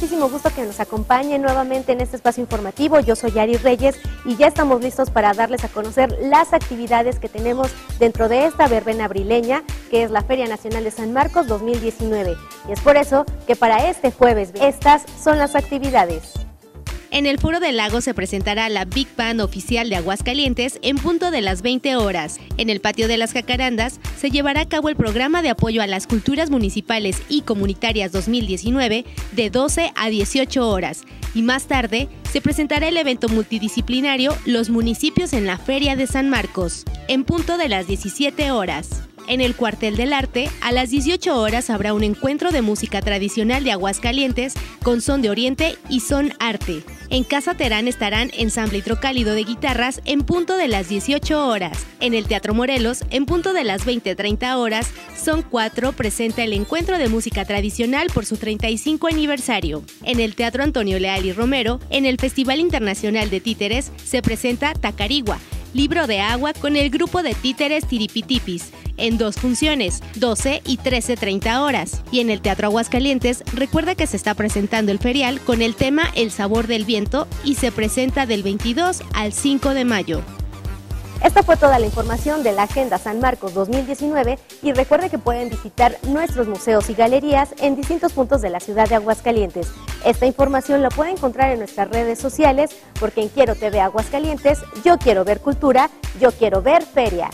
muchísimo gusto que nos acompañen nuevamente en este espacio informativo. Yo soy Ari Reyes y ya estamos listos para darles a conocer las actividades que tenemos dentro de esta verbena abrileña, que es la Feria Nacional de San Marcos 2019. Y es por eso que para este jueves estas son las actividades. En el Foro del Lago se presentará la Big Band oficial de Aguascalientes en punto de las 20 horas. En el Patio de las Jacarandas se llevará a cabo el programa de apoyo a las culturas municipales y comunitarias 2019 de 12 a 18 horas. Y más tarde se presentará el evento multidisciplinario Los municipios en la Feria de San Marcos, en punto de las 17 horas. En el Cuartel del Arte, a las 18 horas habrá un encuentro de música tradicional de Aguascalientes con son de Oriente y son arte. En Casa Terán estarán ensamble hidrocálido de guitarras en punto de las 18 horas. En el Teatro Morelos, en punto de las 20-30 horas, Son 4 presenta el encuentro de música tradicional por su 35 aniversario. En el Teatro Antonio Leal y Romero, en el Festival Internacional de Títeres, se presenta Tacarigua, libro de agua con el grupo de títeres Tiripitipis en dos funciones, 12 y 13.30 horas. Y en el Teatro Aguascalientes, recuerda que se está presentando el ferial con el tema El sabor del viento y se presenta del 22 al 5 de mayo. Esta fue toda la información de la Agenda San Marcos 2019 y recuerde que pueden visitar nuestros museos y galerías en distintos puntos de la ciudad de Aguascalientes. Esta información la puede encontrar en nuestras redes sociales porque en Quiero TV Aguascalientes, yo quiero ver cultura, yo quiero ver feria.